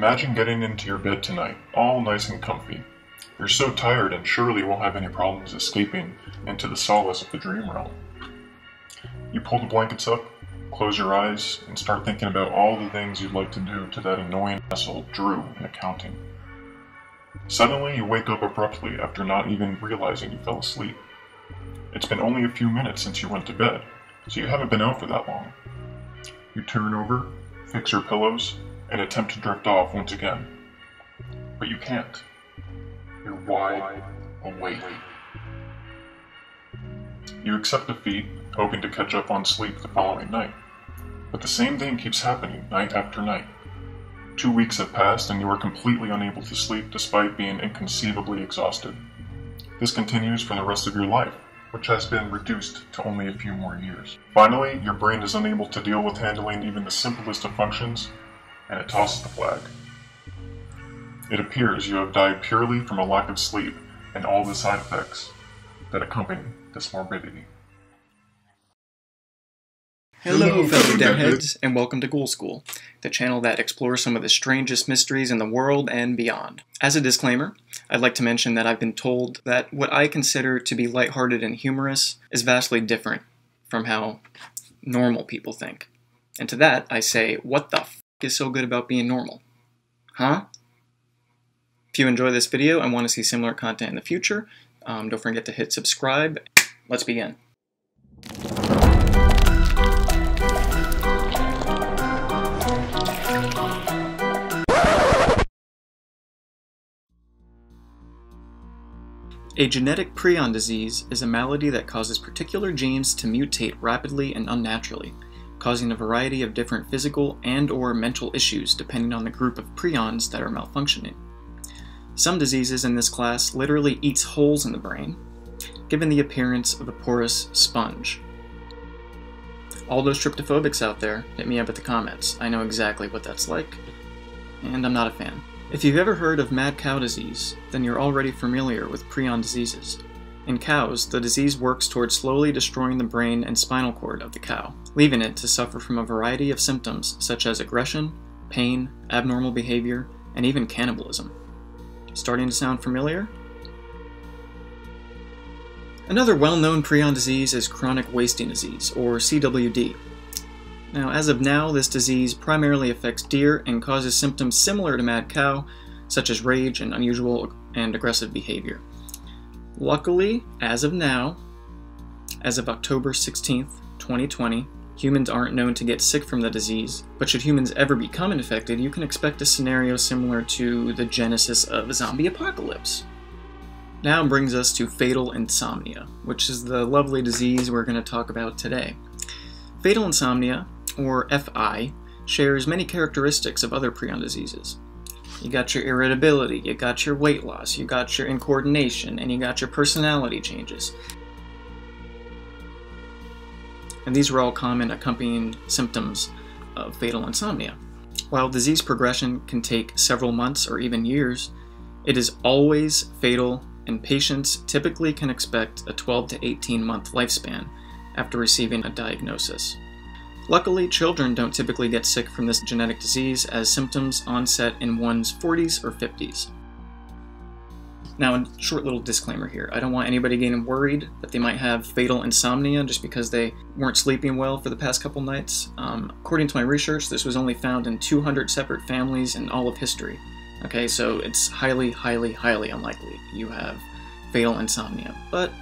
Imagine getting into your bed tonight, all nice and comfy. You're so tired and surely won't have any problems escaping into the solace of the dream realm. You pull the blankets up, close your eyes, and start thinking about all the things you'd like to do to that annoying asshole Drew in accounting. Suddenly, you wake up abruptly after not even realizing you fell asleep. It's been only a few minutes since you went to bed, so you haven't been out for that long. You turn over, fix your pillows, and attempt to drift off once again. But you can't. You're wide awake. You accept defeat, hoping to catch up on sleep the following night. But the same thing keeps happening night after night. Two weeks have passed and you are completely unable to sleep despite being inconceivably exhausted. This continues for the rest of your life, which has been reduced to only a few more years. Finally, your brain is unable to deal with handling even the simplest of functions, and it tosses the flag. It appears you have died purely from a lack of sleep and all the side effects that accompany this morbidity. Hello, fellow deadheads, and welcome to Ghoul School, the channel that explores some of the strangest mysteries in the world and beyond. As a disclaimer, I'd like to mention that I've been told that what I consider to be lighthearted and humorous is vastly different from how normal people think. And to that, I say, what the f is so good about being normal? Huh? If you enjoy this video and want to see similar content in the future, um, don't forget to hit subscribe. Let's begin. A genetic prion disease is a malady that causes particular genes to mutate rapidly and unnaturally, causing a variety of different physical and or mental issues depending on the group of prions that are malfunctioning. Some diseases in this class literally eats holes in the brain, given the appearance of a porous sponge. All those trypophobics out there, hit me up at the comments. I know exactly what that's like, and I'm not a fan. If you've ever heard of mad cow disease, then you're already familiar with prion diseases. In cows, the disease works towards slowly destroying the brain and spinal cord of the cow, leaving it to suffer from a variety of symptoms such as aggression, pain, abnormal behavior, and even cannibalism. Starting to sound familiar? Another well-known prion disease is chronic wasting disease, or CWD, now, as of now, this disease primarily affects deer and causes symptoms similar to mad cow, such as rage and unusual and aggressive behavior. Luckily, as of now, as of October 16th, 2020, humans aren't known to get sick from the disease, but should humans ever become infected, you can expect a scenario similar to the genesis of a zombie apocalypse. Now brings us to fatal insomnia, which is the lovely disease we're going to talk about today. Fatal insomnia or FI, shares many characteristics of other prion diseases. You got your irritability, you got your weight loss, you got your incoordination, and you got your personality changes. And these were all common accompanying symptoms of fatal insomnia. While disease progression can take several months or even years, it is always fatal, and patients typically can expect a 12 to 18 month lifespan after receiving a diagnosis. Luckily, children don't typically get sick from this genetic disease as symptoms onset in one's 40s or 50s. Now, a short little disclaimer here. I don't want anybody getting worried that they might have fatal insomnia just because they weren't sleeping well for the past couple nights. Um, according to my research, this was only found in 200 separate families in all of history. Okay, so it's highly, highly, highly unlikely you have fatal insomnia, but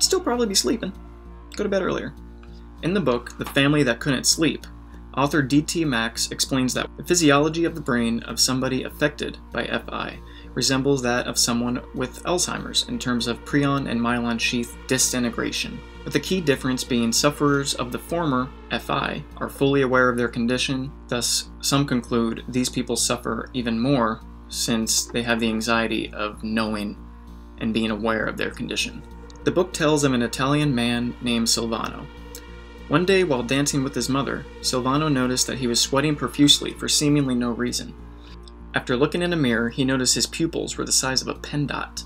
still probably be sleeping. Go to bed earlier. In the book, The Family That Couldn't Sleep, author D.T. Max explains that the physiology of the brain of somebody affected by FI resembles that of someone with Alzheimer's in terms of prion and myelin sheath disintegration, with the key difference being sufferers of the former FI are fully aware of their condition, thus some conclude these people suffer even more since they have the anxiety of knowing and being aware of their condition. The book tells of an Italian man named Silvano one day, while dancing with his mother, Silvano noticed that he was sweating profusely for seemingly no reason. After looking in a mirror, he noticed his pupils were the size of a pen dot.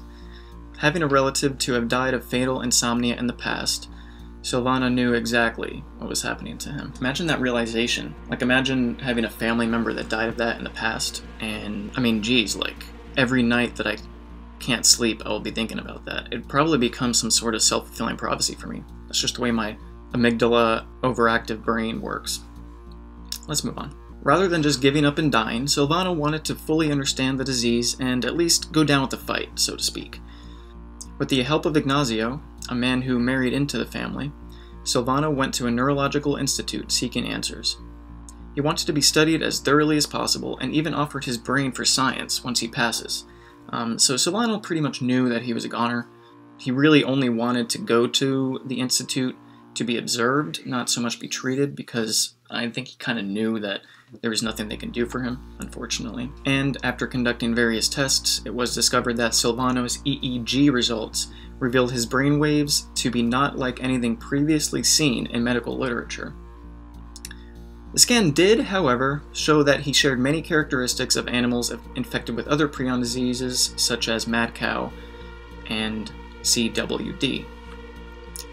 Having a relative to have died of fatal insomnia in the past, Silvana knew exactly what was happening to him. Imagine that realization. Like, imagine having a family member that died of that in the past, and I mean, geez, like, every night that I can't sleep, I will be thinking about that. It probably becomes some sort of self fulfilling prophecy for me. That's just the way my amygdala overactive brain works. Let's move on. Rather than just giving up and dying, Silvano wanted to fully understand the disease and at least go down with the fight, so to speak. With the help of Ignazio, a man who married into the family, Silvano went to a neurological institute seeking answers. He wanted to be studied as thoroughly as possible and even offered his brain for science once he passes. Um, so Silvano pretty much knew that he was a goner. He really only wanted to go to the institute to be observed, not so much be treated, because I think he kind of knew that there was nothing they could do for him, unfortunately. And after conducting various tests, it was discovered that Silvano's EEG results revealed his brain waves to be not like anything previously seen in medical literature. The scan did, however, show that he shared many characteristics of animals infected with other prion diseases such as mad cow and CWD.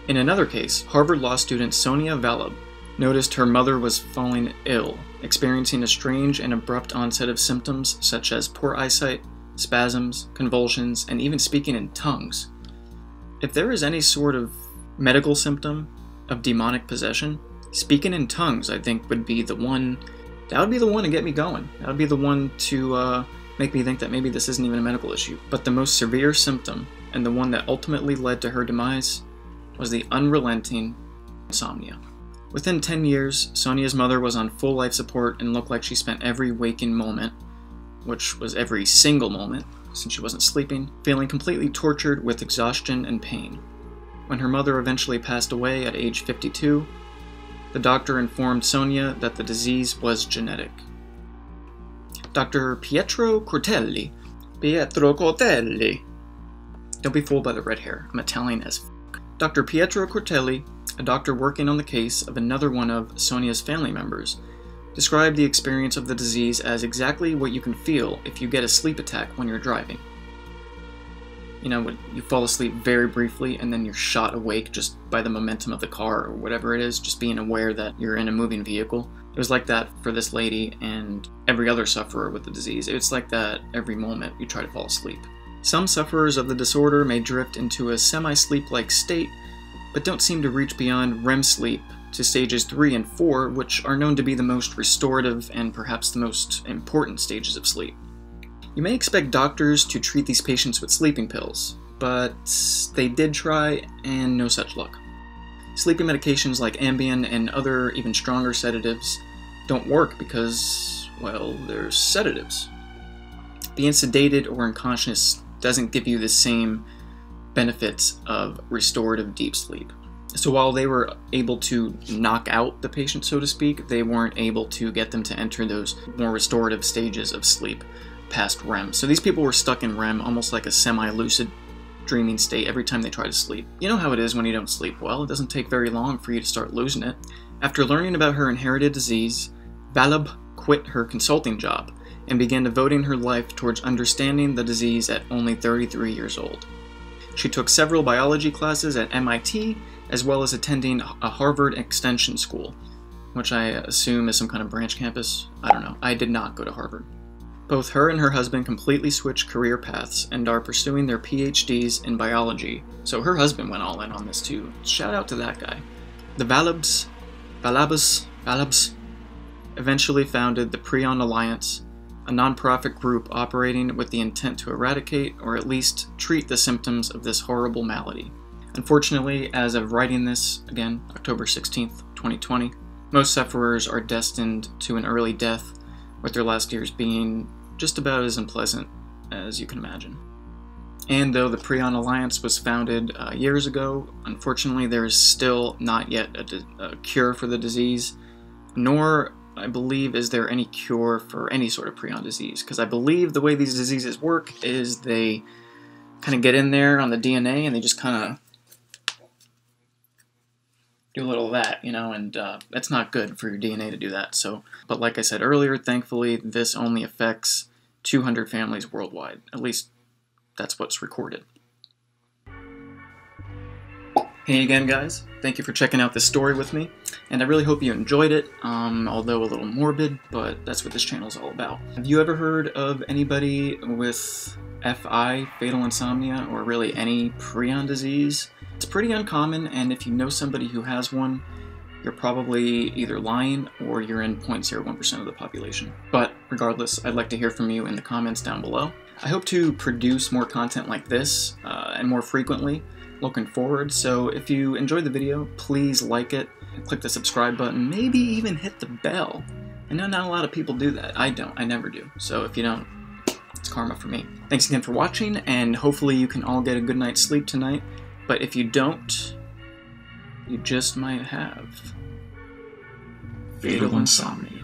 In another case, Harvard law student Sonia Vallabh noticed her mother was falling ill, experiencing a strange and abrupt onset of symptoms such as poor eyesight, spasms, convulsions, and even speaking in tongues. If there is any sort of medical symptom of demonic possession, speaking in tongues, I think, would be the one. That would be the one to get me going. That would be the one to uh, make me think that maybe this isn't even a medical issue. But the most severe symptom, and the one that ultimately led to her demise, was the unrelenting insomnia. Within 10 years, Sonia's mother was on full life support and looked like she spent every waking moment, which was every single moment, since she wasn't sleeping, feeling completely tortured with exhaustion and pain. When her mother eventually passed away at age 52, the doctor informed Sonia that the disease was genetic. Dr. Pietro Cortelli. Pietro Cortelli. Don't be fooled by the red hair. I'm Italian as. Dr. Pietro Cortelli a doctor working on the case of another one of Sonia's family members, described the experience of the disease as exactly what you can feel if you get a sleep attack when you're driving. You know, when you fall asleep very briefly and then you're shot awake just by the momentum of the car or whatever it is, just being aware that you're in a moving vehicle. It was like that for this lady and every other sufferer with the disease. It's like that every moment you try to fall asleep. Some sufferers of the disorder may drift into a semi sleep like state but don't seem to reach beyond REM sleep to stages 3 and 4, which are known to be the most restorative and perhaps the most important stages of sleep. You may expect doctors to treat these patients with sleeping pills, but they did try and no such luck. Sleeping medications like Ambien and other even stronger sedatives don't work because, well, they're sedatives. Being sedated or unconscious doesn't give you the same benefits of restorative deep sleep. So while they were able to knock out the patient, so to speak, they weren't able to get them to enter those more restorative stages of sleep past REM. So these people were stuck in REM, almost like a semi lucid dreaming state every time they try to sleep. You know how it is when you don't sleep well, it doesn't take very long for you to start losing it. After learning about her inherited disease, Vallabh quit her consulting job and began devoting her life towards understanding the disease at only 33 years old. She took several biology classes at MIT, as well as attending a Harvard Extension School, which I assume is some kind of branch campus. I don't know. I did not go to Harvard. Both her and her husband completely switched career paths and are pursuing their PhDs in biology, so her husband went all in on this too. Shout out to that guy. The Vallabhs, Valabas, Vallabhs eventually founded the Prion Alliance, a nonprofit group operating with the intent to eradicate or at least treat the symptoms of this horrible malady. Unfortunately, as of writing this, again, October 16th, 2020, most sufferers are destined to an early death, with their last years being just about as unpleasant as you can imagine. And though the Prion Alliance was founded uh, years ago, unfortunately, there is still not yet a, a cure for the disease, nor I believe, is there any cure for any sort of prion disease? Because I believe the way these diseases work is they kind of get in there on the DNA and they just kind of do a little of that, you know, and uh, that's not good for your DNA to do that. So, but like I said earlier, thankfully, this only affects 200 families worldwide. At least that's what's recorded. Hey again, guys. Thank you for checking out this story with me, and I really hope you enjoyed it, um, although a little morbid, but that's what this channel is all about. Have you ever heard of anybody with FI, fatal insomnia, or really any prion disease? It's pretty uncommon, and if you know somebody who has one, you're probably either lying or you're in 0.01% of the population. But regardless, I'd like to hear from you in the comments down below. I hope to produce more content like this uh, and more frequently looking forward. So if you enjoyed the video, please like it, click the subscribe button, maybe even hit the bell. I know not a lot of people do that. I don't. I never do. So if you don't, it's karma for me. Thanks again for watching, and hopefully you can all get a good night's sleep tonight. But if you don't, you just might have fatal insomnia.